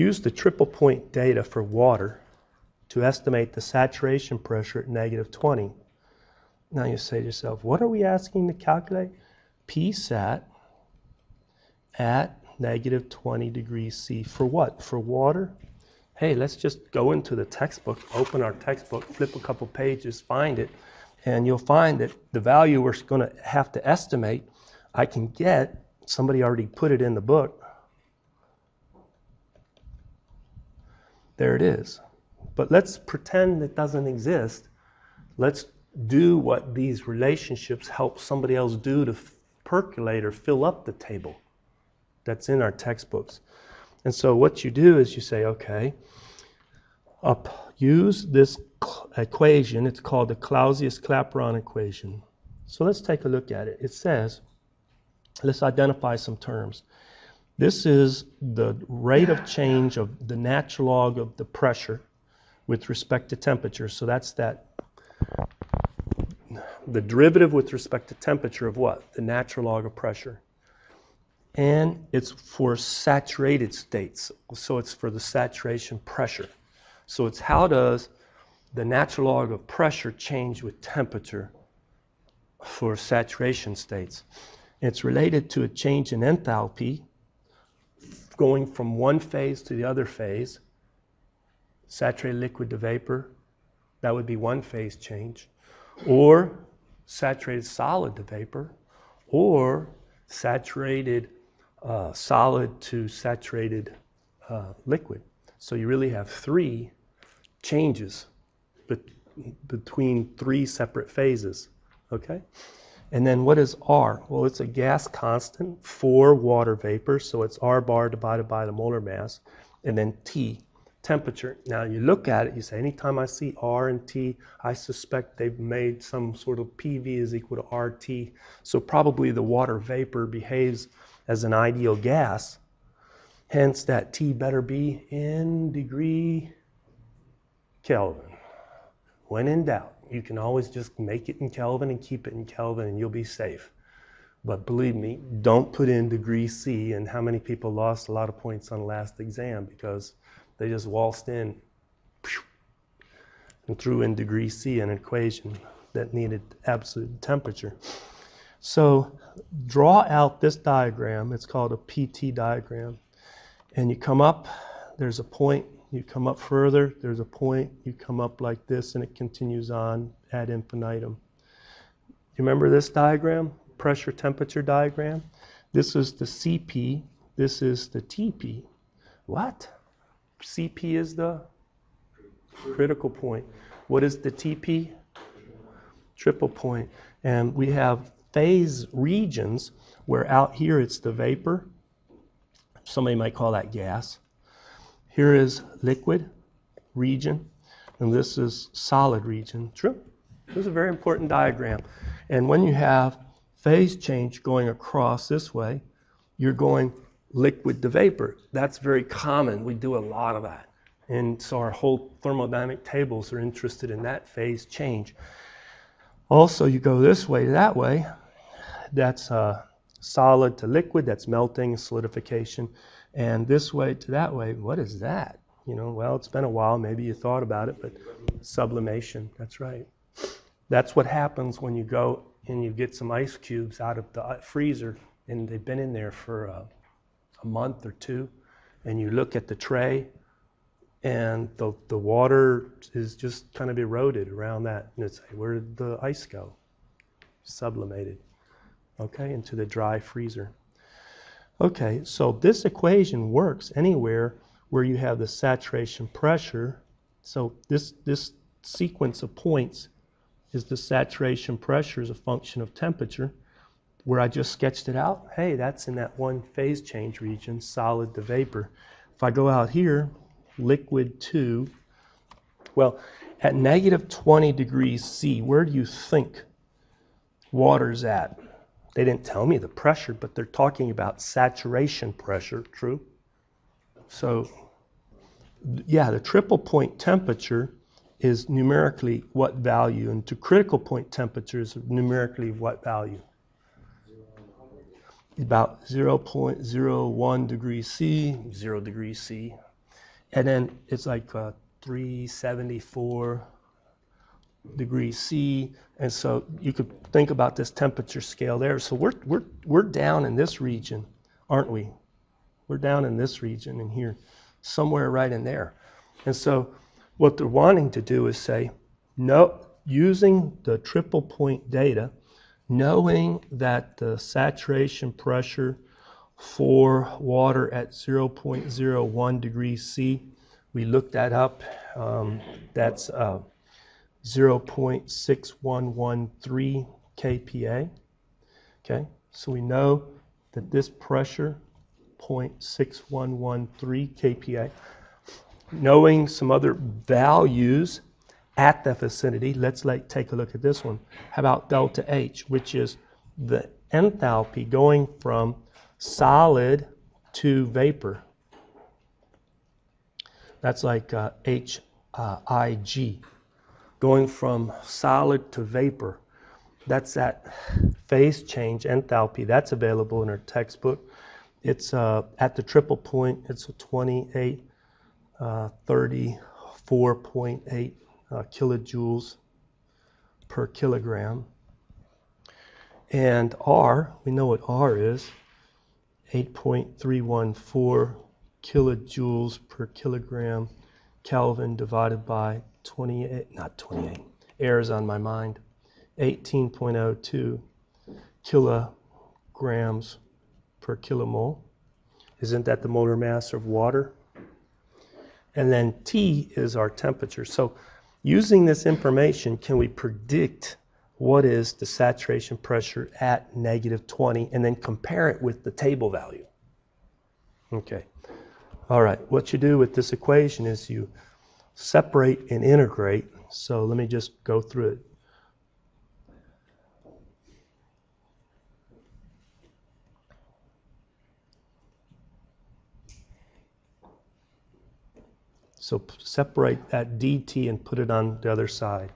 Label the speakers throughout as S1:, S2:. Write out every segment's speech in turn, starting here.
S1: use the triple point data for water to estimate the saturation pressure at negative 20. Now you say to yourself, what are we asking to calculate? Psat at negative 20 degrees C. For what? For water? Hey, let's just go into the textbook, open our textbook, flip a couple pages, find it, and you'll find that the value we're going to have to estimate, I can get, somebody already put it in the book. There it is. But let's pretend it doesn't exist. Let's do what these relationships help somebody else do to percolate or fill up the table that's in our textbooks. And so what you do is you say, okay, up, use this equation. It's called the Clausius-Clapeyron equation. So let's take a look at it. It says, let's identify some terms. This is the rate of change of the natural log of the pressure with respect to temperature. So that's that the derivative with respect to temperature of what? The natural log of pressure. And it's for saturated states. So it's for the saturation pressure. So it's how does the natural log of pressure change with temperature for saturation states. It's related to a change in enthalpy going from one phase to the other phase. Saturated liquid to vapor, that would be one phase change. Or saturated solid to vapor, or saturated uh, solid to saturated uh, liquid. So you really have three changes between three separate phases. Okay? And then what is R? Well, it's a gas constant for water vapor, so it's R bar divided by the molar mass. And then T, temperature. Now you look at it, you say, anytime I see R and T, I suspect they've made some sort of PV is equal to RT. So probably the water vapor behaves as an ideal gas. Hence that T better be in degree Kelvin. When in doubt, you can always just make it in Kelvin and keep it in Kelvin and you'll be safe. But believe me, don't put in degree C. And how many people lost a lot of points on last exam because they just waltzed in and threw in degree C an equation that needed absolute temperature. So draw out this diagram. It's called a PT diagram. And you come up, there's a point you come up further, there's a point, you come up like this, and it continues on ad infinitum. You remember this diagram? Pressure temperature diagram? This is the CP, this is the TP. What? CP is the critical point. What is the TP? Triple point. And we have phase regions where out here it's the vapor. Somebody might call that gas. Here is liquid region, and this is solid region. True. This is a very important diagram. And when you have phase change going across this way, you're going liquid to vapor. That's very common. We do a lot of that. And so our whole thermodynamic tables are interested in that phase change. Also, you go this way to that way. That's uh, solid to liquid, that's melting, solidification and this way to that way, what is that? You know, well, it's been a while. Maybe you thought about it, but sublimation. That's right. That's what happens when you go and you get some ice cubes out of the uh, freezer, and they've been in there for a, a month or two, and you look at the tray, and the the water is just kind of eroded around that, and it's where did the ice go? Sublimated, okay, into the dry freezer. Okay, so this equation works anywhere where you have the saturation pressure. So this, this sequence of points is the saturation pressure as a function of temperature. Where I just sketched it out, hey, that's in that one phase change region, solid to vapor. If I go out here, liquid to, well, at negative 20 degrees C, where do you think water's at? They didn't tell me the pressure, but they're talking about saturation pressure, true? So, yeah, the triple point temperature is numerically what value, and to critical point temperature is numerically what value? About 0.01 degrees C, 0 degrees C. and then it's like uh, 374 degrees C, and so you could think about this temperature scale there. So we're we're we're down in this region, aren't we? We're down in this region and here, somewhere right in there. And so what they're wanting to do is say, no, using the triple point data, knowing that the saturation pressure for water at 0.01 degrees C, we looked that up. Um, that's uh, 0.6113 kPa. Okay, so we know that this pressure, 0.6113 kPa, knowing some other values at the vicinity, let's like take a look at this one. How about delta H, which is the enthalpy going from solid to vapor. That's like uh, HIG, going from solid to vapor. That's that phase change enthalpy. That's available in our textbook. It's uh, at the triple point. It's a 28 uh, 34.8 uh, kilojoules per kilogram. And R, we know what R is, 8.314 kilojoules per kilogram Kelvin divided by 28, not 28, errors on my mind, 18.02 kilograms per kilomole. Isn't that the molar mass of water? and then T is our temperature. So using this information, can we predict what is the saturation pressure at negative 20 and then compare it with the table value? Okay. All right. What you do with this equation is you separate and integrate. So let me just go through it. So separate that dt and put it on the other side.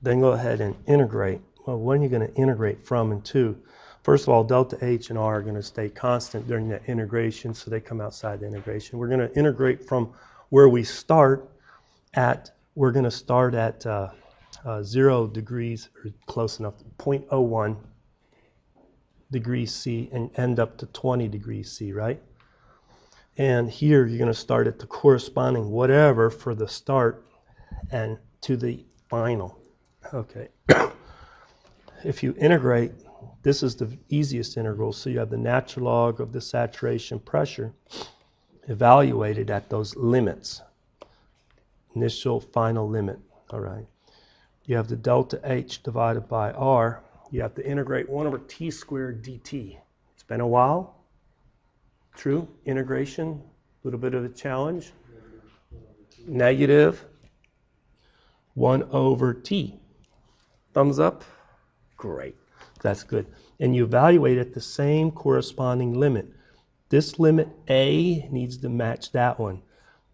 S1: Then go ahead and integrate. Well, when are you going to integrate from and to? First of all, delta H and R are going to stay constant during that integration, so they come outside the integration. We're going to integrate from where we start at, we're going to start at uh, uh, 0 degrees, or close enough, 0.01 degrees C, and end up to 20 degrees C, right? And here you're going to start at the corresponding whatever for the start and to the final. Okay. if you integrate, this is the easiest integral. So you have the natural log of the saturation pressure evaluated at those limits. Initial, final limit. All right. You have the delta H divided by R. You have to integrate 1 over t squared dt. It's been a while. True, integration, a little bit of a challenge. Negative 1 over t. Thumbs up? Great, that's good. And you evaluate at the same corresponding limit. This limit A needs to match that one.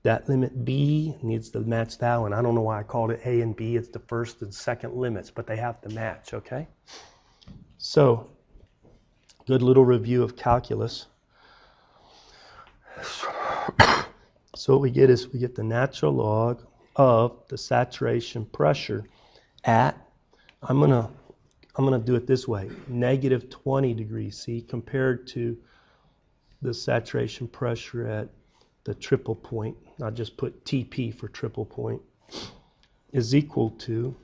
S1: That limit B needs to match that one. I don't know why I called it A and B. It's the first and second limits, but they have to match, okay? So, good little review of calculus. So what we get is we get the natural log of the saturation pressure at, I'm going to I'm going to do it this way, negative 20 degrees C compared to the saturation pressure at the triple point, I just put TP for triple point, is equal to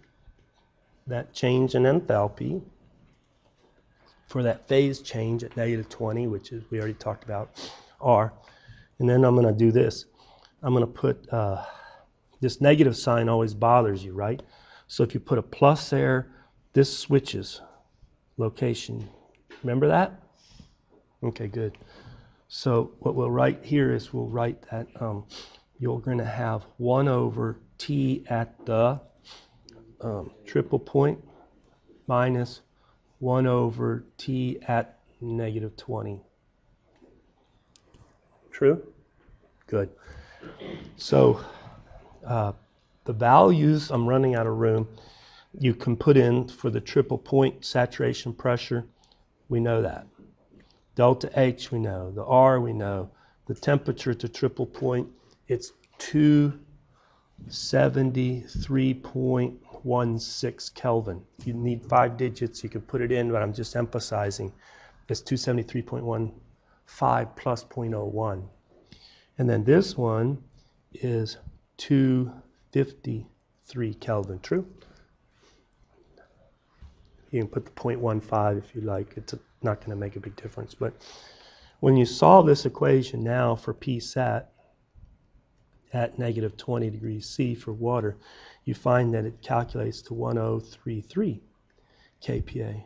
S1: that change in enthalpy for that phase change at negative 20, which is we already talked about, R, and then I'm going to do this. I'm going to put uh, this negative sign always bothers you, right? So if you put a plus there, this switches location. Remember that? Okay, good. So what we'll write here is we'll write that um, you're going to have 1 over t at the um, triple point minus 1 over t at negative 20. True? Good. So uh, the values, I'm running out of room, you can put in for the triple point saturation pressure. We know that. Delta H we know. The R we know. The temperature to triple point, it's 273.16 Kelvin. If you need five digits, you can put it in, but I'm just emphasizing it's 273.15 plus 0.01. And then this one is 253 Kelvin. True? You can put the 0.15 if you like. It's not going to make a big difference. But when you solve this equation now for PSAT at negative 20 degrees C for water, you find that it calculates to 1033 kPa,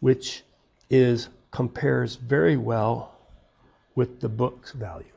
S1: which is compares very well with the book's value.